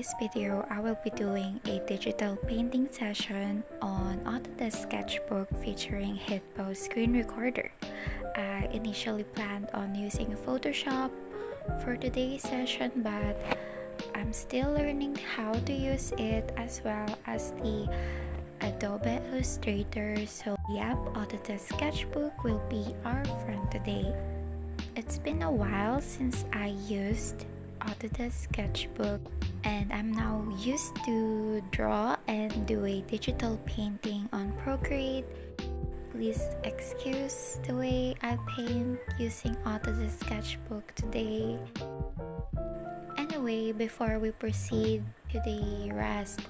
today's video, I will be doing a digital painting session on Autodesk Sketchbook featuring HitPaw Screen Recorder. I initially planned on using Photoshop for today's session but I'm still learning how to use it as well as the Adobe Illustrator so yep, Autodesk Sketchbook will be our friend today. It's been a while since I used Autodesk Sketchbook and I'm now used to draw and do a digital painting on Procreate. Please excuse the way I paint using Autodesk Sketchbook today. Anyway, before we proceed to the rest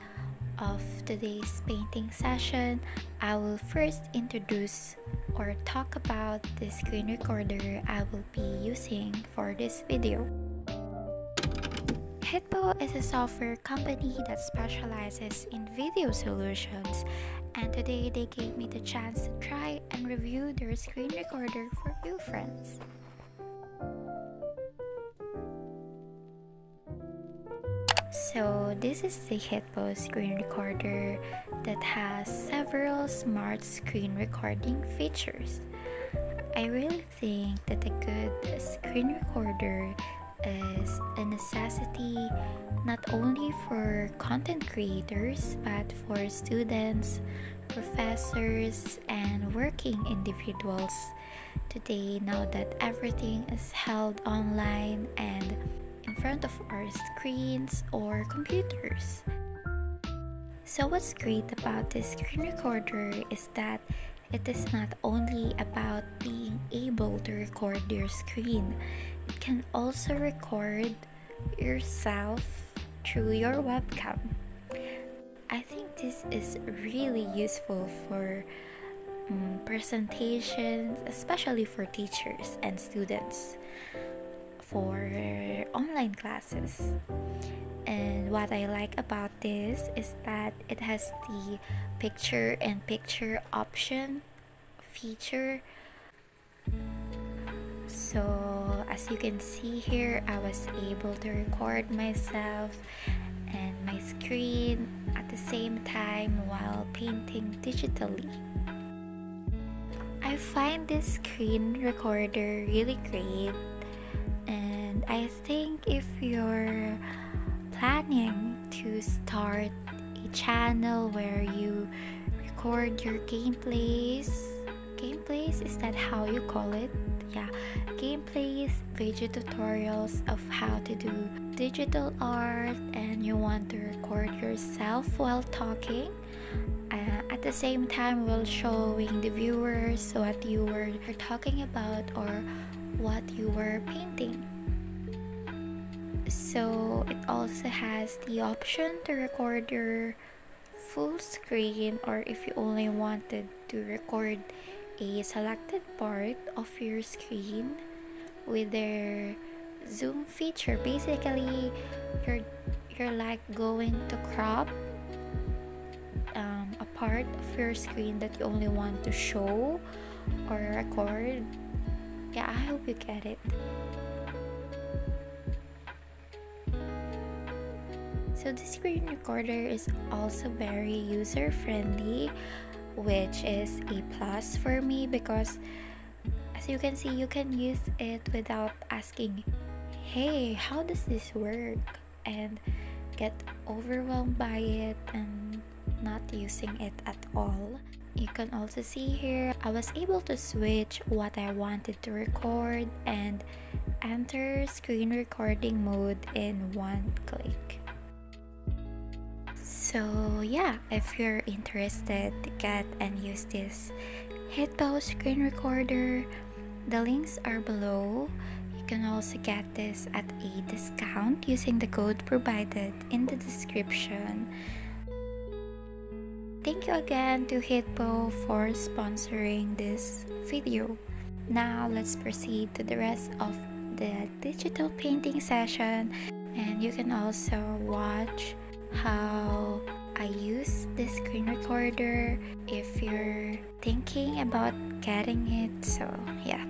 of today's painting session, I will first introduce or talk about the screen recorder I will be using for this video. HitPaw is a software company that specializes in video solutions and today they gave me the chance to try and review their screen recorder for you friends. So this is the HitPaw screen recorder that has several smart screen recording features. I really think that a good screen recorder is a necessity not only for content creators but for students, professors, and working individuals. Today, now that everything is held online and in front of our screens or computers. So, what's great about this screen recorder is that it is not only about being able to record your screen, can also record yourself through your webcam. I think this is really useful for um, presentations, especially for teachers and students for online classes. And what I like about this is that it has the picture in picture option feature so as you can see here I was able to record myself and my screen at the same time while painting digitally. I find this screen recorder really great and I think if you're planning to start a channel where you record your gameplays gameplays is that how you call it? Yeah. Gameplays video tutorials of how to do digital art and you want to record yourself while talking. Uh, at the same time while showing the viewers what you were talking about or what you were painting. So it also has the option to record your full screen or if you only wanted to record a selected part of your screen with their zoom feature. Basically you're you're like going to crop um, a part of your screen that you only want to show or record. Yeah i hope you get it. So the screen recorder is also very user friendly which is a plus for me because as you can see you can use it without asking hey how does this work? and get overwhelmed by it and not using it at all. You can also see here I was able to switch what I wanted to record and enter screen recording mode in one click so yeah, if you're interested to get and use this HitPaw screen recorder, the links are below. You can also get this at a discount using the code provided in the description. Thank you again to HitPaw for sponsoring this video. Now let's proceed to the rest of the digital painting session and you can also watch how I use this screen recorder if you're thinking about getting it. So, yeah.